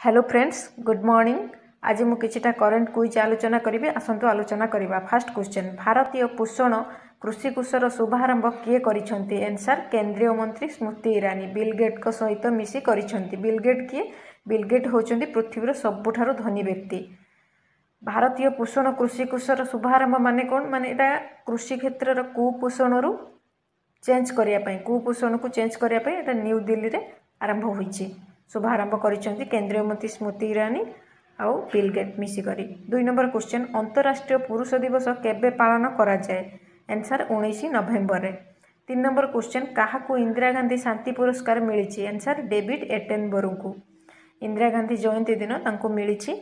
Hello friends good morning ଆଜି ମୁଁ କିଛିଟା କରେଣ୍ଟ କୁଇଜ୍ ଆଲୋଚନା କରିବି। ଆସନ୍ତୁ ଆଲୋଚନା କରିବା। ଫାର୍ଷ୍ଟ କ୍ୱେଶ୍ଚନ୍ ଭାରତୀୟ ପୋଷଣ କୃଷି କୋଷର ଶୁଭାରମ୍ଭ କିଏ କରିଛନ୍ତି? ଏନ୍ସାର୍ କେନ୍ଦ୍ରୀୟ ମନ୍ତ୍ରୀ ସ୍ମୃତି ଇରାନୀ। ବିଲ୍ ଗେଟ୍ଙ୍କ ସହିତ ମିଶି କରିଛନ୍ତି। ବିଲ୍ ଗେଟ୍ କିଏ? ବିଲ୍ ଗେଟ୍ ହେଉଛନ୍ତି ପୃଥିବୀର ସବୁଠାରୁ ଧନୀ ବ୍ୟକ୍ତି। ଭାରତୀୟ ପୋଷଣ କୃଷି କୋଷର ଶୁଭାରମ୍ଭ ମାନେ କ'ଣ? ମାନେ ଏଇଟା କୃଷି କ୍ଷେତ୍ରର କୁପୋଷଣରୁ ଚେଞ୍ଜ କରିବା ପାଇଁ। କୁପୋଷଣକୁ ଚେଞ୍ଜ କରିବା ପାଇଁ ଏଇଟା ନ୍ୟୁ ଦିଲ୍ଲୀରେ ଆରମ୍ଭ ହୋଇଛି। ଶୁଭାରମ୍ଭ କରିଛନ୍ତି କେନ୍ଦ୍ରୀୟ ମନ୍ତ୍ରୀ ସ୍ମୃତି ଇରାନୀ ଆଉ ବିଲ୍ ଗେଟ୍ ମିଶିକରି। ଦୁଇ ନମ୍ବର କ୍ୱେଶ୍ଚନ୍ ଅନ୍ତରାଷ୍ଟ୍ରୀୟ ପୁରୁଷ ଦିବସ କେବେ ପାଳନ କରାଯାଏ? ଆନ୍ସର୍ ଉଣେଇଶ ନଭେମ୍ବରରେ। ତିନି ନମ୍ବର କ୍ୱେଶ୍ଚନ୍ କାହାକୁ ଇନ୍ଦିରା ଗାନ୍ଧୀ ଶାନ୍ତି ପୁରସ୍କାର ମିଳିଛି? ଆନ୍ସର୍ ଡେଭିଡ୍ ଏଟେନବରୋଙ୍କୁ। ଇନ୍ଦିରା ଗାନ୍ଧୀ ଜୟନ୍ତୀ ଦିନ ତାଙ୍କୁ ମିଳିଛି।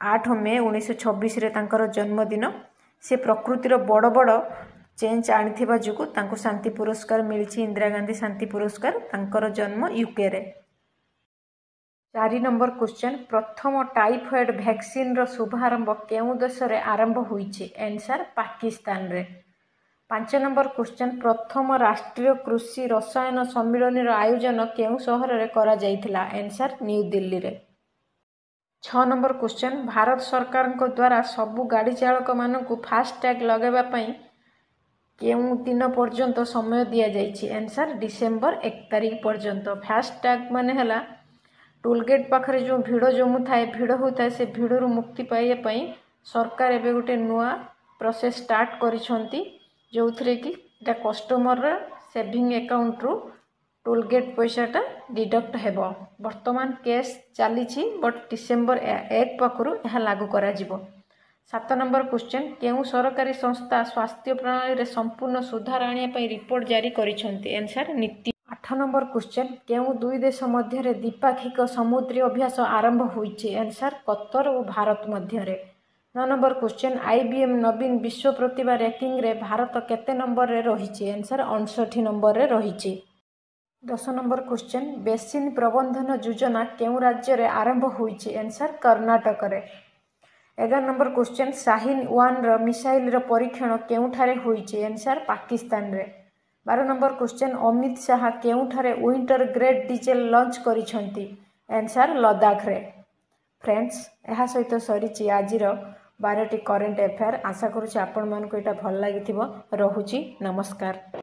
ଆଠ ମେ ଉଣେଇଶହ ଛବିଶରେ ତାଙ୍କର ଜନ୍ମଦିନ। ସେ ପ୍ରକୃତିର ବଡ଼ ବଡ଼ ଚେଞ୍ଜ ଆଣିଥିବା ଯୋଗୁଁ ତାଙ୍କୁ ଶାନ୍ତି ପୁରସ୍କାର ମିଳିଛି। ଇନ୍ଦିରା ଗାନ୍ଧୀ ଶାନ୍ତି ପୁରସ୍କାର ତାଙ୍କର ଜନ୍ମ ୟୁକେରେ ଚାରି ନମ୍ବର କ୍ୱେଶ୍ଚନ୍ ପ୍ରଥମ ଟାଇଫଏଡ଼୍ ଭ୍ୟାକ୍ସିନ୍ର ଶୁଭାରମ୍ଭ କେଉଁ ଦେଶରେ ଆରମ୍ଭ ହୋଇଛି? ଆନ୍ସର୍ ପାକିସ୍ତାନରେ। ପାଞ୍ଚ ନମ୍ବର କ୍ୱେଶ୍ଚନ୍ ପ୍ରଥମ ରାଷ୍ଟ୍ରୀୟ କୃଷି ରସାୟନ ସମ୍ମିଳନୀର ଆୟୋଜନ କେଉଁ ସହରରେ କରାଯାଇଥିଲା? ଆନ୍ସର୍ ନ୍ୟୁଦିଲ୍ଲୀରେ ଛଅ ନମ୍ବର କ୍ୱେଶ୍ଚନ୍ ଭାରତ ସରକାରଙ୍କ ଦ୍ୱାରା ସବୁ ଗାଡ଼ି ଚାଳକମାନଙ୍କୁ ଫାସ୍ଟ୍ୟାଗ୍ ଲଗାଇବା ପାଇଁ କେଉଁ ଦିନ ପର୍ଯ୍ୟନ୍ତ ସମୟ ଦିଆଯାଇଛି? ଆନ୍ସର୍ ଡିସେମ୍ବର ଏକ ତାରିଖ ପର୍ଯ୍ୟନ୍ତ। ଫାସ୍ଟ୍ୟାଗ୍ ମାନେ ହେଲା ଟୋଲଗେଟ୍ ପାଖରେ ଯେଉଁ ଭିଡ଼ ଜମୁଥାଏ ଭିଡ଼ ହେଉଥାଏ ସେ ଭିଡ଼ରୁ ମୁକ୍ତି ପାଇବା ପାଇଁ ସରକାର ଏବେ ଗୋଟେ ନୂଆ ପ୍ରୋସେସ୍ ଷ୍ଟାର୍ଟ କରିଛନ୍ତି। ଯେଉଁଥିରେ କି ଏଇଟା କଷ୍ଟମରର ସେଭିଂ ଆକାଉଣ୍ଟରୁ ଟୋଲଗେଟ୍ ପଇସାଟା ଡିଡକ୍ଟ ହେବ। ବର୍ତ୍ତମାନ କେସ୍ ଚାଲିଛି ବଟ୍ ଡିସେମ୍ବର ଏକ ପାଖରୁ ଏହା ଲାଗୁ କରାଯିବ। ସାତ ନମ୍ବର କ୍ୱେଶ୍ଚନ୍ କେଉଁ ସରକାରୀ ସଂସ୍ଥା ସ୍ୱାସ୍ଥ୍ୟ ପ୍ରଣାଳୀରେ ସମ୍ପୂର୍ଣ୍ଣ ସୁଧାର ଆଣିବା ପାଇଁ ରିପୋର୍ଟ ଜାରି କରିଛନ୍ତି? ଆନ୍ସର୍ ନୀତି ଆଠ ନମ୍ବର କ୍ୱେଶ୍ଚନ୍ କେଉଁ ଦୁଇ ଦେଶ ମଧ୍ୟରେ ଦ୍ୱିପାକ୍ଷିକ ସମୁଦ୍ରୀ ଅଭ୍ୟାସ ଆରମ୍ଭ ହୋଇଛି? ଆନ୍ସର୍ କତର ଓ ଭାରତ ମଧ୍ୟରେ। ନଅ number question I B M ନବୀନ ବିଶ୍ୱ ପ୍ରତିଭା ର୍ୟାଙ୍କିଙ୍ଗରେ ଭାରତ କେତେ ନମ୍ବରରେ ରହିଛି? ଆନ୍ସର୍ ଅଣଷଠି ନମ୍ବରରେ ରହିଛି। ଦଶ ନମ୍ବର କ୍ୱେଶ୍ଚନ୍ ବେସିନ୍ ପ୍ରବନ୍ଧନ ଯୋଜନା କେଉଁ ରାଜ୍ୟରେ ଆରମ୍ଭ ହୋଇଛି? ଆନ୍ସର୍ କର୍ଣ୍ଣାଟକରେ। ଏଗାର ନମ୍ବର କ୍ୱେଶ୍ଚନ୍ ସାହିନ ୱାନ୍ର ମିସାଇଲର ପରୀକ୍ଷଣ କେଉଁଠାରେ ହୋଇଛି? ଆନ୍ସର୍ ପାକିସ୍ତାନରେ। ବାର ନମ୍ବର କ୍ୱେଶ୍ଚନ୍ ଅମିତ ଶାହା କେଉଁଠାରେ ୱିଣ୍ଟର ଗ୍ରେଡ୍ ଡିଜେଲ ଲଞ୍ଚ କରିଛନ୍ତି? ଆନ୍ସର୍ ଲଦାଖରେ। ଫ୍ରେଣ୍ଡସ୍ ଏହା ସହିତ ସରିଛି ଆଜିର ବାରଟି କରେଣ୍ଟ ଆଫେୟାର ଆଶା କରୁଛି ଆପଣମାନଙ୍କୁ ଏଇଟା ଭଲ ଲାଗିଥିବ। ରହୁଛି। ନମସ୍କାର।